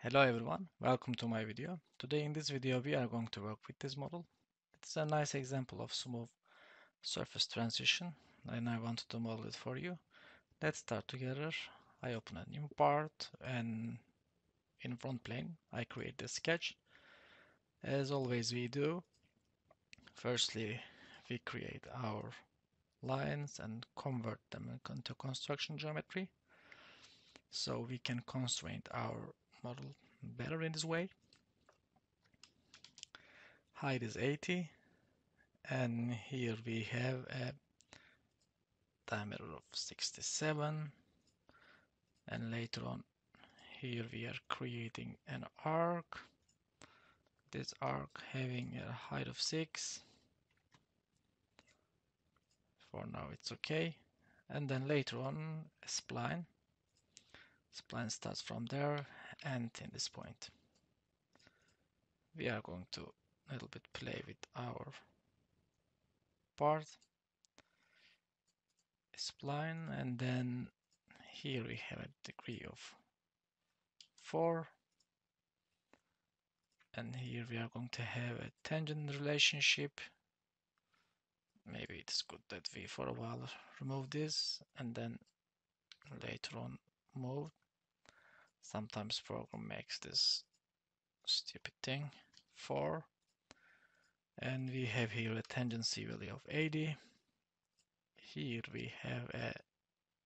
Hello everyone, welcome to my video. Today in this video we are going to work with this model. It's a nice example of smooth surface transition and I wanted to model it for you. Let's start together. I open a new part and in front plane I create the sketch. As always we do, firstly we create our lines and convert them into construction geometry so we can constrain our model better in this way. Height is 80 and here we have a diameter of 67 and later on here we are creating an arc. This arc having a height of 6 for now it's okay. And then later on a spline. Spline starts from there and in this point. We are going to a little bit play with our part. Spline and then here we have a degree of 4 and here we are going to have a tangent relationship. Maybe it's good that we for a while remove this and then later on move sometimes program makes this stupid thing 4 and we have here a tangency value of 80 here we have a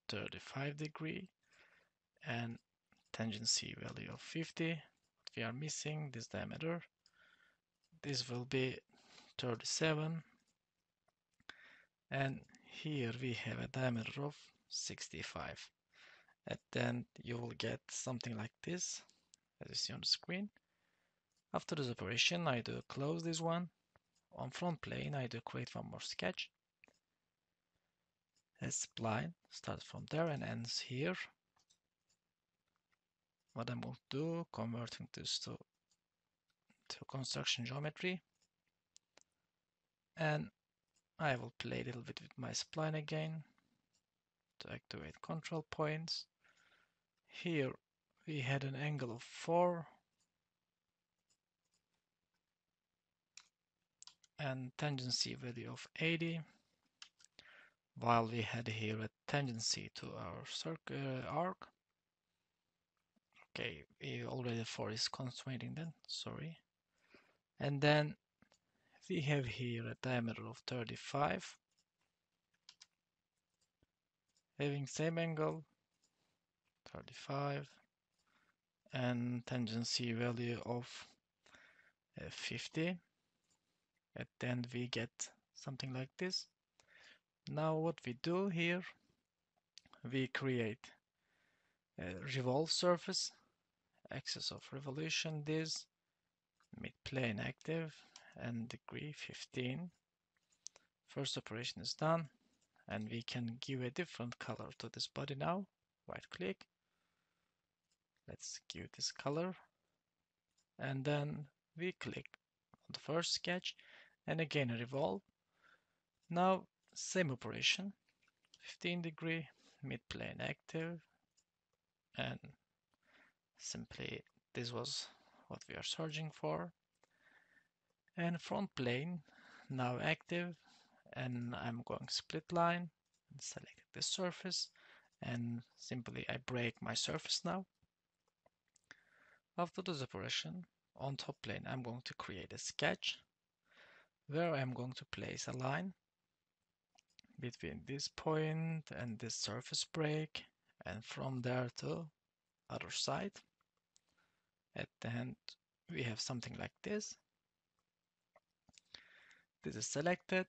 35 degree and tangency value of 50 what we are missing this diameter. This will be 37 and here we have a diameter of 65 and then you will get something like this as you see on the screen. After this operation I do close this one. On front plane I do create one more sketch. A spline starts from there and ends here. What I'm going to do converting this to to construction geometry. And I will play a little bit with my spline again to activate control points here we had an angle of 4 and tangency value of 80 while we had here a tangency to our circle uh, arc. Okay already 4 is constraining then sorry. And then we have here a diameter of 35 having same angle 35 and tangency value of uh, 50 at the end we get something like this. Now what we do here we create a revolve surface axis of revolution this mid plane active and degree 15 first operation is done and we can give a different color to this body now. Right click let's give this color. And then we click on the first sketch and again revolve. Now same operation. 15 degree mid plane active. And simply this was what we are searching for. And front plane now active. And I'm going split line and select the surface. And simply I break my surface now after this operation, on top plane I'm going to create a sketch where I'm going to place a line between this point and this surface break and from there to other side. At the end we have something like this. This is selected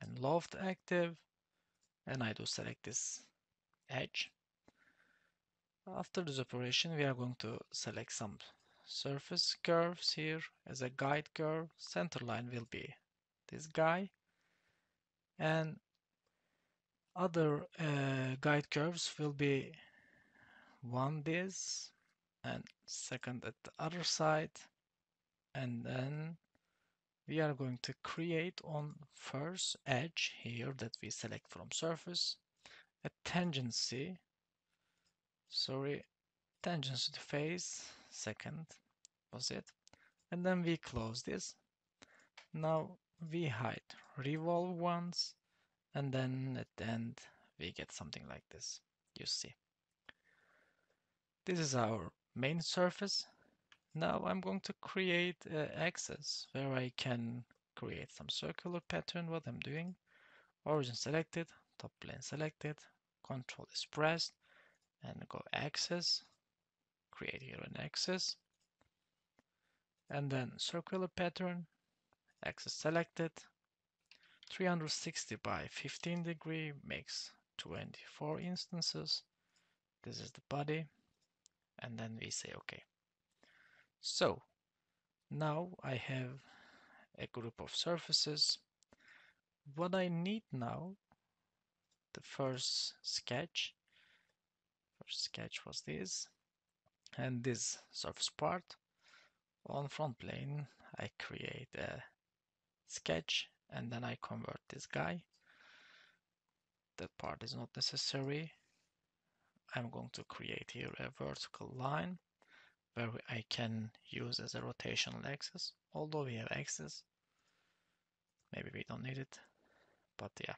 and loft active and I do select this edge after this operation, we are going to select some surface curves here as a guide curve. Center line will be this guy. And other uh, guide curves will be one this and second at the other side. And then we are going to create on first edge here that we select from surface a tangency sorry tangents to the face, second was it. And then we close this. Now we hide revolve once, and then at the end we get something like this, you see. This is our main surface. Now I'm going to create an axis where I can create some circular pattern, what I'm doing. Origin selected, top plane selected, control is pressed, and go axis, create here an axis, and then circular pattern, axis selected, 360 by 15 degree makes 24 instances. This is the body, and then we say OK. So now I have a group of surfaces. What I need now, the first sketch, sketch was this, and this surface part. On front plane, I create a sketch and then I convert this guy. That part is not necessary. I'm going to create here a vertical line where I can use as a rotational axis, although we have axis. Maybe we don't need it, but yeah,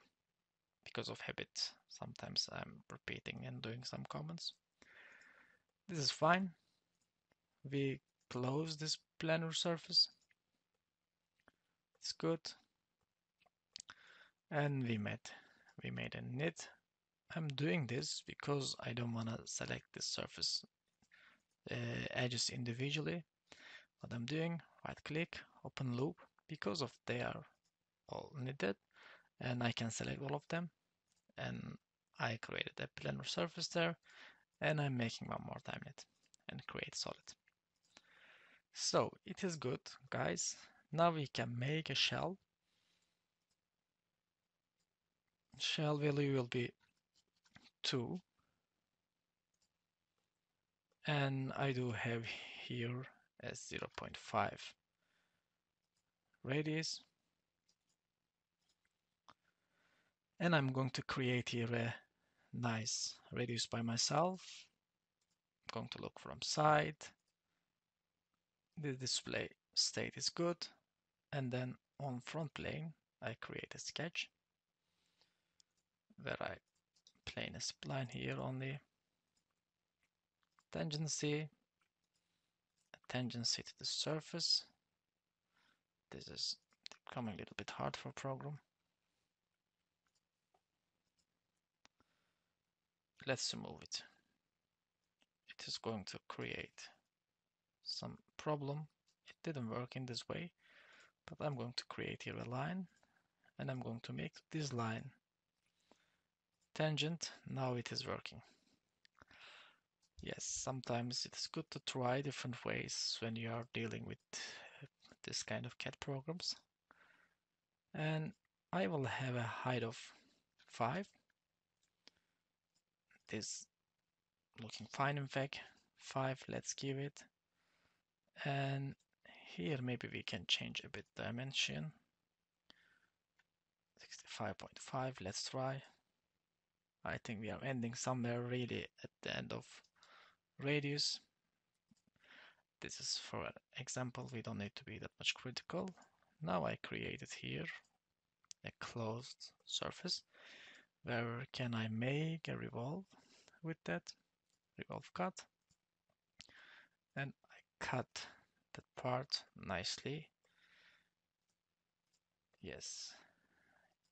because of habit, sometimes I'm repeating and doing some comments. This is fine. We close this planar surface. It's good. And we made we made a knit. I'm doing this because I don't want to select the surface uh, edges individually. What I'm doing, right click, open loop, because of they are all knitted and I can select all of them and I created a planar surface there and I'm making one more time knit and create solid. So it is good guys. Now we can make a shell. Shell value will be 2 and I do have here a 0.5 radius and I'm going to create here a nice radius by myself I'm going to look from side the display state is good and then on front plane I create a sketch where I plane a spline here only tangency, tangency to the surface. This is becoming a little bit hard for program. Let's remove it. It is going to create some problem. It didn't work in this way, but I'm going to create here a line and I'm going to make this line tangent. Now it is working. Yes, sometimes it's good to try different ways when you are dealing with uh, this kind of CAD programs. And I will have a height of 5. This looking fine in fact. 5, let's give it. And here maybe we can change a bit dimension. 65.5, let's try. I think we are ending somewhere really at the end of radius. This is for example, we don't need to be that much critical. Now I created here a closed surface. Where can I make a revolve with that? Revolve cut. And I cut that part nicely. Yes.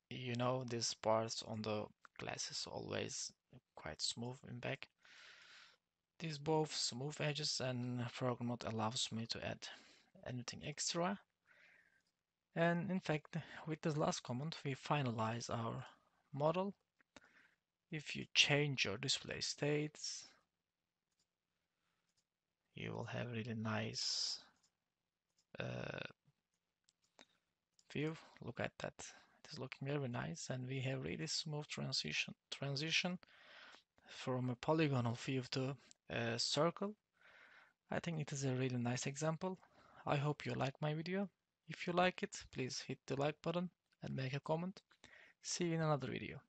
You know, these parts on the glass is always quite smooth in back. These both smooth edges and program mode allows me to add anything extra. And in fact, with this last command, we finalize our model. If you change your display states, you will have really nice uh, view. Look at that. It is looking very nice and we have really smooth transition transition from a polygonal view to a circle. I think it is a really nice example. I hope you like my video. If you like it, please hit the like button and make a comment. See you in another video.